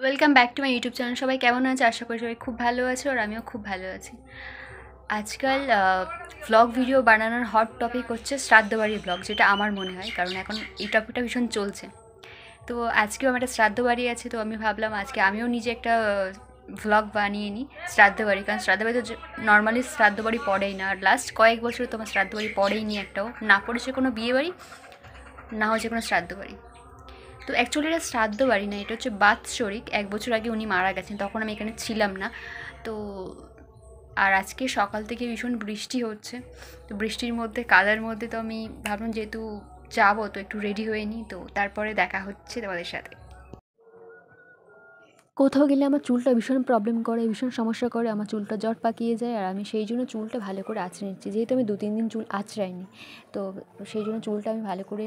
Welcome back to my YouTube channel সবাই কেমন আছে? আশা করি সবাই খুব ভালো আছে আর আমিও খুব ভালো আছি। আজকাল ভ্লগ ভিডিও বানানোর হট টপিক হচ্ছে শ্রাদ্ধবাড়ির ব্লগ যেটা আমার মনে হয়, কারণ এখন এই টপিকটা ভীষণ চলছে। তো আজকেও আমার একটা শ্রাদ্ধ বাড়ি আছে, তো আমি ভাবলাম আজকে আমিও নিজে একটা ভ্লগ বানিয়ে নিই শ্রাদ্ধ বাড়ি কারণ শ্রাদ্ধ বাড়ি তো নর্মালি শ্রাদ্ধ বাড়ি পড়েই না। আর লাস্ট কয়েক বছর তোমার শ্রাদ্ধ বাড়ি পড়েই নি একটাও। না পড়েছে কোনো বিয়ে বাড়ি না হচ্ছে কোনো শ্রাদ্ধ বাড়ি তো অ্যাকচুয়ালি এটা শ্রাদ্ধ বাড়ি না, এটা হচ্ছে বাৎসরিক। এক বছর আগে উনি মারা গেছেন, তখন আমি এখানে ছিলাম না। তো আর আজকে সকাল থেকে ভীষণ বৃষ্টি হচ্ছে। তো বৃষ্টির মধ্যে, কাদার মধ্যে তো আমি ভাবলাম যেহেতু যাব, তো একটু রেডি হয়ে নিই। তো তারপরে দেখা হচ্ছে তোমাদের সাথে। কোথাও গেলে আমার চুলটা ভীষণ প্রবলেম করে, ভীষণ সমস্যা করে, আমার চুলটা জট পাকিয়ে যায় আর আমি সেই জন্য চুলটা ভালো করে আঁচড়ে নিচ্ছি। যেহেতু আমি দু তিন দিন চুল আঁচড়াইনি, তো সেই জন্য চুলটা আমি ভালো করে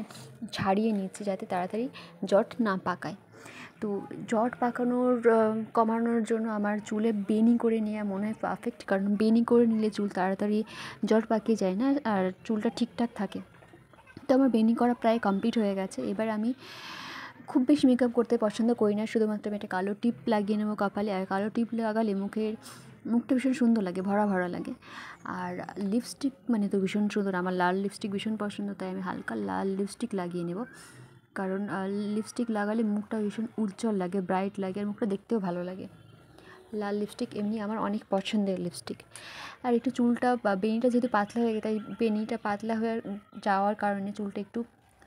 ছাড়িয়ে নিচ্ছি যাতে তাড়াতাড়ি জট না পাকায়। তো জট পাকানোর কমানোর জন্য আমার চুলে বেনি করে নেওয়া মনে হয় পারফেক্ট কারণ বেনি করে নিলে চুল তাড়াতাড়ি জট পাকিয়ে যায় না আর চুলটা ঠিকঠাক থাকে। তো আমার বেনি করা প্রায় কমপ্লিট হয়ে গেছে। এবার আমি খুব বেশি মেকআপ করতে পছন্দ করি না। শুধুমাত্র আমি একটা কালো টিপ লাগিয়ে নেব কপালে, আর কালো টিপ লাগালে মুখের, মুখটা ভীষণ সুন্দর লাগে, ভরা ভরা লাগে। আর লিপস্টিক মানে তো ভীষণ সুন্দর, আমার লাল লিপস্টিক ভীষণ পছন্দ, তাই আমি হালকা লাল লিপস্টিক লাগিয়ে নেব। কারণ লিপস্টিক লাগালে মুখটা ভীষণ উজ্জ্বল লাগে ব্রাইট লাগে, আর মুখটা দেখতেও ভালো লাগে। লাল লিপস্টিক এমনি আমার অনেক পছন্দের লিপস্টিক আর একটু চুলটা বা বেনিটা যেহেতু পাতলা হয়ে গেছে, তাই বেনিটা পাতলা হয়ে যাওয়ার কারণে চুলটা একটু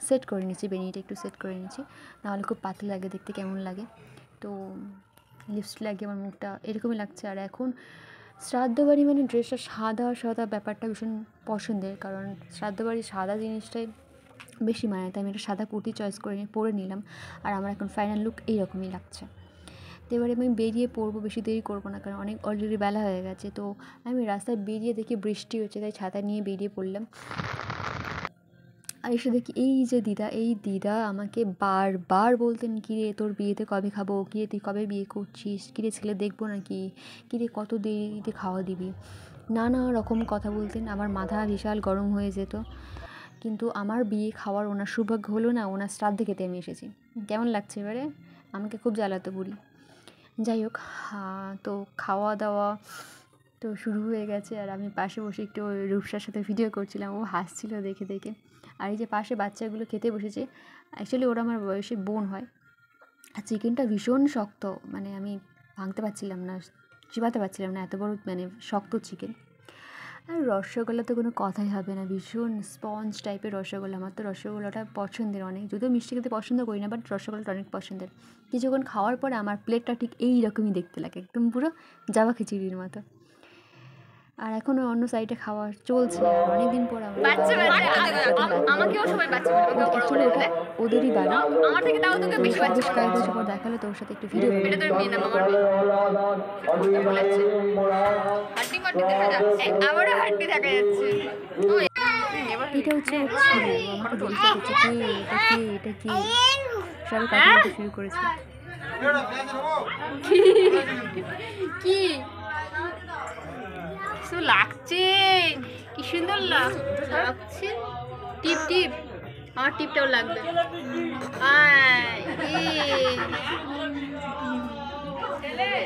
সেট করে নিচ্ছি বেনিটা একটু সেট করে নিচ্ছি নাহলে খুব পাতলা লাগে দেখতে, কেমন লাগে। তো লিপস্টিক লাগিয়ে আমার মুখটা এরকমই লাগছে। আর এখন শ্রাদ্ধ বাড়ি মানে ড্রেসটা সাদা সাদা ব্যাপারটা ভীষণ পছন্দের। কারণ শ্রাদ্ধ বাড়ি সাদা জিনিসটাই বেশি মানে তাই আমি একটা সাদা কুর্তি চয়েস করে নিয়ে পরে নিলাম। আর আমার এখন ফাইনাল লুক এইরকমই লাগছে। তো এবারে আমি বেরিয়ে পড়ব, বেশি দেরি করব না। কারণ অনেক অলরেডি বেলা হয়ে গেছে। তো আমি রাস্তায় বেরিয়ে দেখি বৃষ্টি হচ্ছে, তাই ছাতা নিয়ে বেরিয়ে পড়লাম। এসে দেখি, এই যে দিদা, এই দিদা আমাকে বারবার বলতেন কিরে তোর বিয়েতে কবে খাব? কিরে তুই কবে বিয়ে করছিস? কিরে ছেলে দেখব নাকি? কিরে কত দেরিতে খাওয়া দিবি? নানা রকম কথা বলতেন, আমার মাথা বিশাল গরম হয়ে যেত। কিন্তু আমার বিয়ে খাওয়ার ওনার সৌভাগ্য হলো না, ওনার শ্রাদ্ধে খেতে আমি এসেছি। কেমন লাগছে এবারে? আমাকে খুব জ্বালাতো বুড়ি। যাই হোক তো খাওয়া দাওয়া তো শুরু হয়ে গেছে আর আমি পাশে বসে একটু রূপসার সাথে ভিডিও করছিলাম। ও হাসছিল দেখে দেখে। আর এই যে পাশে বাচ্চাগুলো খেতে বসেছে অ্যাকচুয়ালি ওরা আমার বয়সে বোন হয়। আর চিকেনটা ভীষণ শক্ত মানে আমি ভাঙতে পারছিলাম না, চিবাতে পারছিলাম না, এত বড় মানে শক্ত চিকেন আর রসগোল্লা তো কোনো কথাই হবে না, ভীষণ স্পঞ্জ টাইপের রসগোল্লা। আমার তো রসগোল্লাটা পছন্দের অনেক। যদিও মিষ্টি খেতে পছন্দ করি না বাট রসগোল্লাটা অনেক পছন্দের। কিছুক্ষণ খাওয়ার পরে আমার প্লেটটা ঠিক এই রকমই দেখতে লাগে, একদম পুরো জাবা খিচুড়ির মতো। আর এখনও অন্য সাইডে খাওয়া চলছে আর অনেকদিন পর ওদেরই বাড়ি। বেশ কয়েক বছর পর দেখাল তোর সাথে একটু ভিডিও এটা হচ্ছে আমাকে করছে কে? এটা কে? এটা কে? সবাই কথা শুরু করেছে। কি? লাগছে। কি সুন্দর লাগছে। টিপ টিপ। আমার টিপটাও লাগবে। আয়, এ।